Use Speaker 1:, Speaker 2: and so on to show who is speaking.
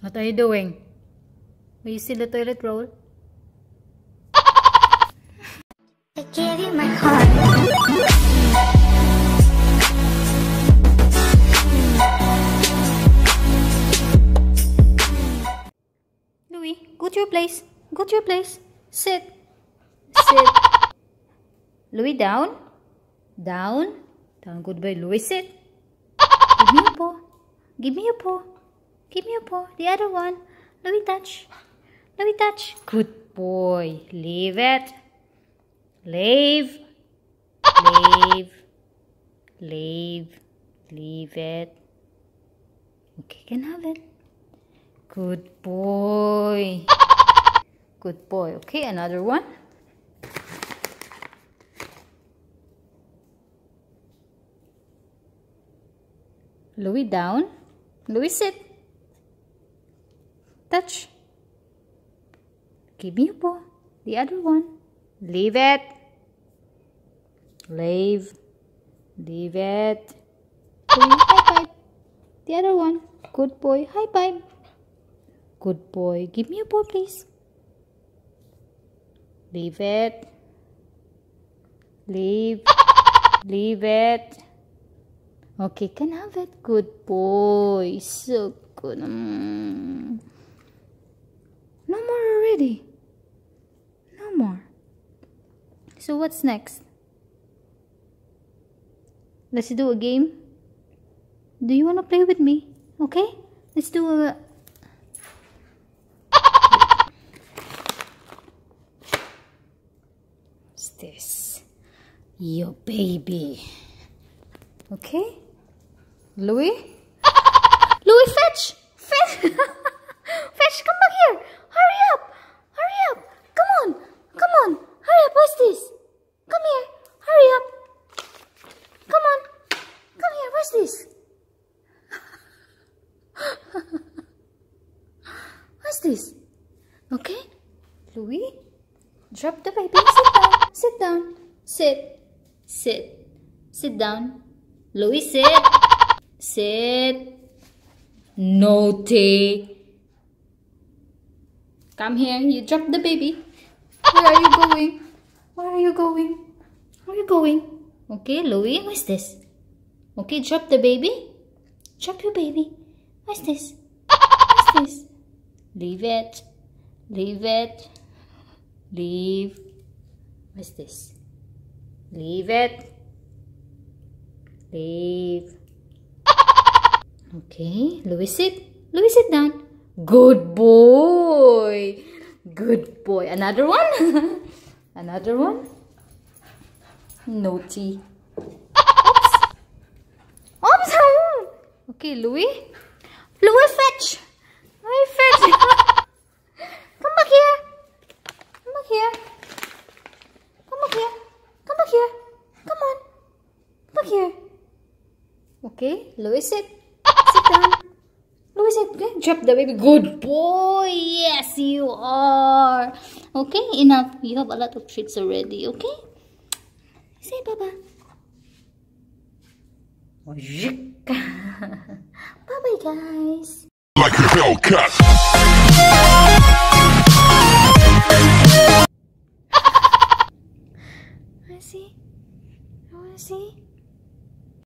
Speaker 1: What are you doing? Will you see the toilet roll?
Speaker 2: I gave you my heart.
Speaker 1: Lui, go to your place. Go to your place. Sit. Sit. Lui, down. Down. Down. Goodbye, Lui. Sit. Give me your paw. Give me your paw. Give me your paw. The other one. Lui, touch. Lui, touch. Good boy. Leave it. Leave. Leave. Leave. Leave it. Okay, can have it. Good boy. Good boy. Okay, another one. Lui down. Lui sit. Touch. Give me your paw. The other one. Leave it. Leave. Leave it. High five. The other one. Good boy. High five. Good boy. Give me a paw, please. Leave it. Leave. Leave it. Okay, can have it. Good boy. So good. Mm. No more already. No more. So what's next? Let's do a game. Do you want to play with me? Okay? Let's do a What's this? Your baby. Okay? Lui? Lui, fetch! Fetch! fetch, come back here! Hurry up! Hurry up! Come on! Come on! Hurry up! What's this? Come here! Hurry up! Come on! Come here! What's this? What's this? Okay? Lui? Drop the baby. Sit down. Sit down. Sit. Sit. Sit down. Lui, sit. Sit. Naughty. Come here. You drop the baby. Where are you going? Where are you going? Where are you going? Okay, Lui, what's this? Okay, drop the baby. Drop your baby. What's this? What's this? Leave it. Leave it. Leave. What's this? Leave it. Leave. Okay, Lui sit. Lui sit down. Good boy. Good boy. Another one. Another one. Naughty. Okay, Lui. Lui fetch. Come back here. Come back here. Come back here. Come back here. Come on. Come back here. Okay, Lui sit. Sit down. Lui sit. Drop the baby. Good boy. Yes, you are. Okay, enough. You have a lot of treats already. Okay? Say bye-bye. Oh, bye-bye, guys.
Speaker 3: Like a Hellcat.